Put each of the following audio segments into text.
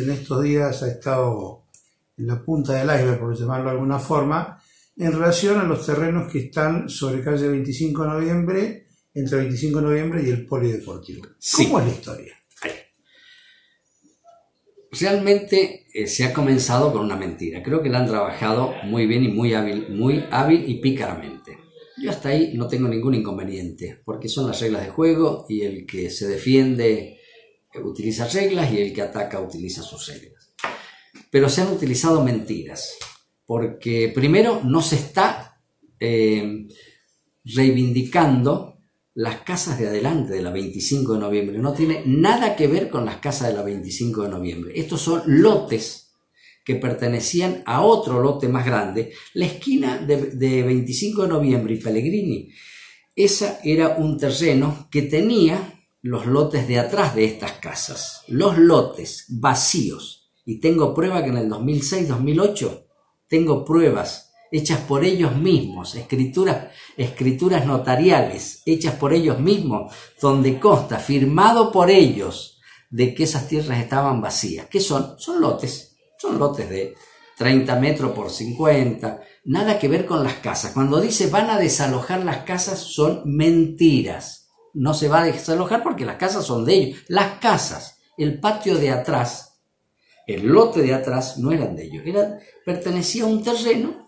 en estos días ha estado en la punta del iceberg, por llamarlo de alguna forma, en relación a los terrenos que están sobre calle 25 de noviembre, entre 25 de noviembre y el polideportivo. ¿Cómo es la historia? Realmente eh, se ha comenzado con una mentira. Creo que la han trabajado muy bien y muy hábil, muy hábil y pícaramente. Yo hasta ahí no tengo ningún inconveniente, porque son las reglas de juego y el que se defiende utiliza reglas y el que ataca utiliza sus reglas. Pero se han utilizado mentiras, porque primero no se está eh, reivindicando las casas de adelante de la 25 de noviembre. No tiene nada que ver con las casas de la 25 de noviembre. Estos son lotes que pertenecían a otro lote más grande. La esquina de, 25 de noviembre y Pellegrini, esa era un terreno que tenía los lotes de atrás de estas casas. Los lotes vacíos. Y tengo prueba que en el 2006-2008 tengo pruebas hechas por ellos mismos, escrituras, escrituras notariales hechas por ellos mismos, donde consta, firmado por ellos, de que esas tierras estaban vacías. ¿Qué son? Son lotes, son lotes de 30 metros por 50, nada que ver con las casas. Cuando dice van a desalojar las casas son mentiras. No se va a desalojar porque las casas son de ellos. Las casas, el patio de atrás, el lote de atrás no eran de ellos, era, pertenecía a un terreno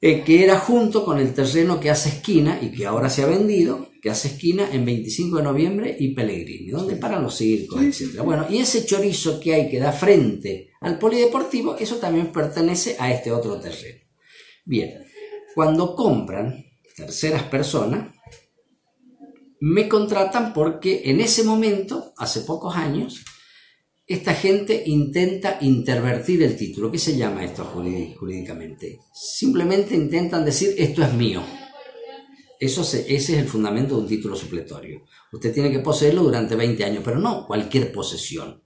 eh, que era junto con el terreno que hace esquina y que ahora se ha vendido, que hace esquina en 25 de noviembre y Pellegrini, donde paran los circos, etc. Bueno, y ese chorizo que hay que da frente al polideportivo, eso también pertenece a este otro terreno. Bien, cuando compran terceras personas, me contratan porque en ese momento, hace pocos años, esta gente intenta intervertir el título. ¿Qué se llama esto jurídicamente? Simplemente intentan decir esto es mío. Eso ese es el fundamento de un título supletorio. Usted tiene que poseerlo durante 20 años, pero no cualquier posesión.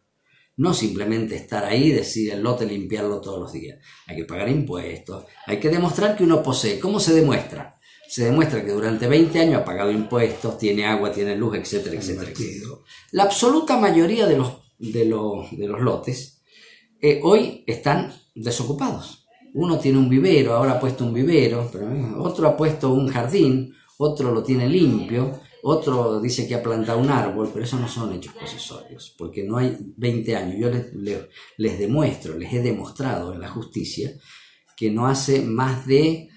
No simplemente estar ahí decir el lote limpiarlo todos los días. Hay que pagar impuestos, hay que demostrar que uno posee. ¿Cómo se demuestra? Se demuestra que durante 20 años ha pagado impuestos, tiene agua, tiene luz, etcétera, etcétera, etcétera. La absoluta mayoría de los de, de los lotes, eh, hoy están desocupados. Uno tiene un vivero, ahora ha puesto un vivero, pero eh, otro ha puesto un jardín, otro lo tiene limpio, otro dice que ha plantado un árbol, pero eso no son hechos posesorios, porque no hay 20 años. Yo les, les, demuestro, les he demostrado en la justicia que no hace más de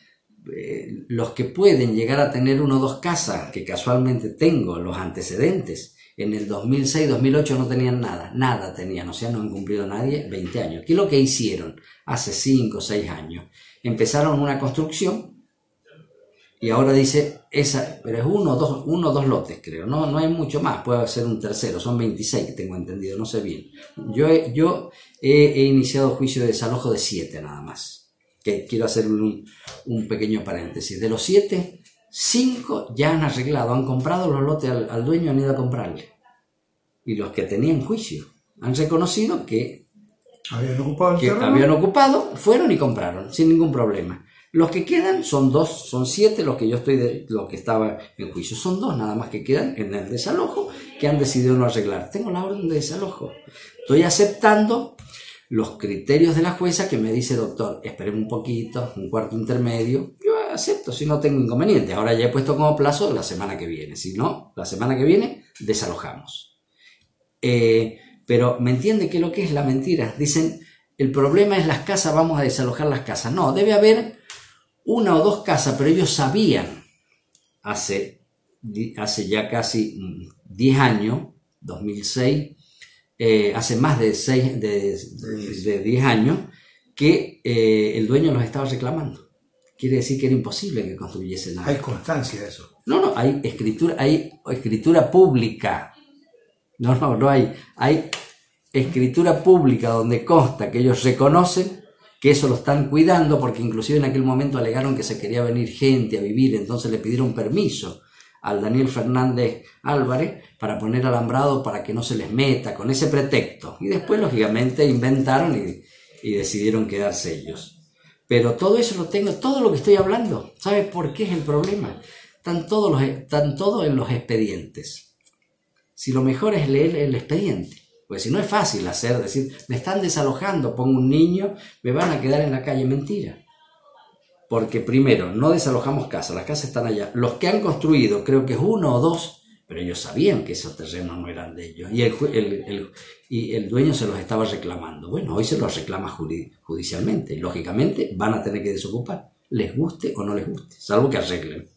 eh, los que pueden llegar a tener uno o dos casas, que casualmente tengo los antecedentes, en el 2006-2008 no tenían nada, nada tenían, o sea, no han cumplido nadie 20 años. ¿Qué es lo que hicieron hace 5 o 6 años? Empezaron una construcción y ahora dice, esa, pero es uno o dos, uno, dos lotes, creo, no, no hay mucho más, puede ser un tercero, son 26 que tengo entendido, no sé bien. Yo he, yo he, iniciado juicio de desalojo de 7 nada más, que quiero hacer un, un pequeño paréntesis. De los 7, Cinco ya han arreglado, han comprado los lotes al, dueño, han ido a comprarle. Y los que tenían juicio han reconocido que habían ocupado, que habían ocupado fueron y compraron, sin ningún problema. Los que quedan son dos, son siete los que yo estoy de, los que estaba en juicio. Son dos nada más que quedan en el desalojo que han decidido no arreglar. Tengo la orden de desalojo. Estoy aceptando los criterios de la jueza que me dice, doctor, esperen un poquito, un cuarto intermedio acepto, si no tengo inconveniente. Ahora ya he puesto como plazo la semana que viene. Si no, la semana que viene desalojamos. Eh, pero ¿me entiende qué es lo que es la mentira? Dicen, el problema es las casas, vamos a desalojar las casas. No, debe haber una o dos casas, pero ellos sabían hace, hace ya casi 10 años, 2006, eh, hace más de, 6, de, 10 años, que eh, el dueño los estaba reclamando quiere decir que era imposible que construyesen nada. Hay constancia de eso. No, no, hay escritura, hay escritura pública. No, no, no hay. Hay escritura pública donde consta que ellos reconocen que eso lo están cuidando, porque inclusive en aquel momento alegaron que se quería venir gente a vivir, entonces le pidieron permiso al Daniel Fernández Álvarez para poner alambrado para que no se les meta, con ese pretexto. Y después, lógicamente, inventaron y, y decidieron quedarse ellos. Pero todo eso lo tengo, todo lo que estoy hablando, ¿sabe por qué es el problema? Están todos, los, están todos en los expedientes. Si lo mejor es leer el expediente, Pues si no es fácil hacer, decir, me están desalojando, pongo un niño, me van a quedar en la calle. Mentira. Porque primero, no desalojamos casas, las casas están allá. Los que han construido, creo que es uno o dos, pero ellos sabían que esos terrenos no eran de ellos. Y el, y el dueño se los estaba reclamando. Bueno, hoy se los reclama judicialmente. Lógicamente van a tener que desocupar, les guste o no les guste, salvo que arreglen.